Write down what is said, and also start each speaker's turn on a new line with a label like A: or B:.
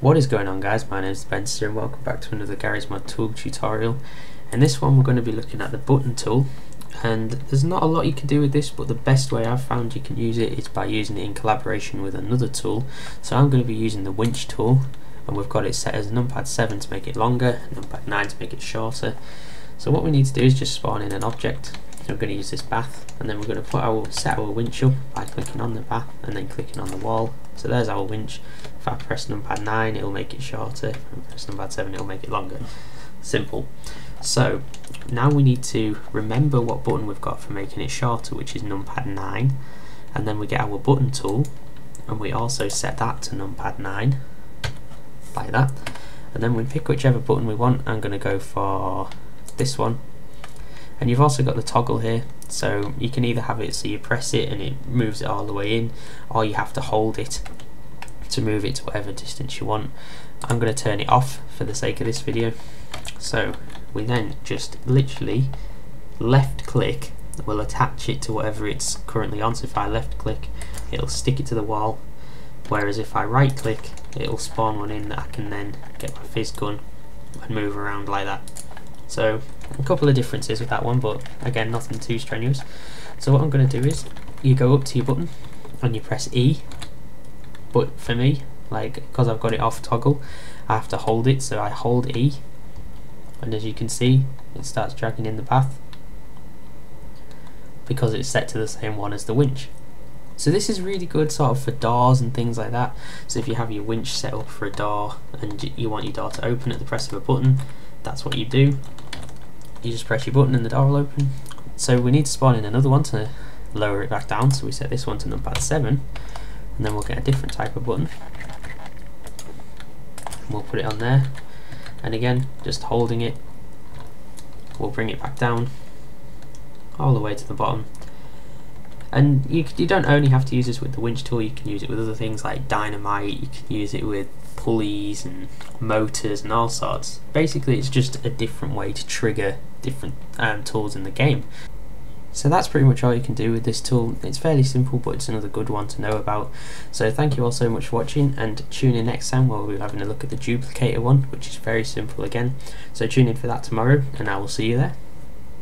A: What is going on guys, my name is Spencer and welcome back to another Garry's Mod tool tutorial. In this one we're going to be looking at the button tool and there's not a lot you can do with this but the best way I've found you can use it is by using it in collaboration with another tool. So I'm going to be using the winch tool and we've got it set as numpad 7 to make it longer, numpad 9 to make it shorter. So what we need to do is just spawn in an object. We're going to use this bath and then we're going to put our set our winch up by clicking on the bath and then clicking on the wall. So there's our winch if I press numpad 9 it'll make it shorter, press numpad 7 it'll make it longer. Simple. So now we need to remember what button we've got for making it shorter which is numpad 9 and then we get our button tool and we also set that to numpad 9 like that and then we pick whichever button we want I'm going to go for this one and you've also got the toggle here so you can either have it so you press it and it moves it all the way in or you have to hold it to move it to whatever distance you want. I'm going to turn it off for the sake of this video. So we then just literally left click will attach it to whatever it's currently on. So if I left click it'll stick it to the wall whereas if I right click it'll spawn one in that I can then get my physgun and move around like that. So a couple of differences with that one but again nothing too strenuous. So what I'm going to do is you go up to your button and you press E. But for me like because I've got it off toggle I have to hold it so I hold E. And as you can see it starts dragging in the path because it's set to the same one as the winch. So this is really good sort of for doors and things like that. So if you have your winch set up for a door and you want your door to open at the press of a button that's what you do. You just press your button and the door will open. So we need to spawn in another one to lower it back down. So we set this one to numpad 7 and then we'll get a different type of button. We'll put it on there. And again just holding it we'll bring it back down all the way to the bottom and you, you don't only have to use this with the winch tool you can use it with other things like dynamite you can use it with pulleys and motors and all sorts basically it's just a different way to trigger different um, tools in the game so that's pretty much all you can do with this tool. It's fairly simple but it's another good one to know about. So thank you all so much for watching and tune in next time where we'll be having a look at the duplicator one which is very simple again. So tune in for that tomorrow and I will see you there.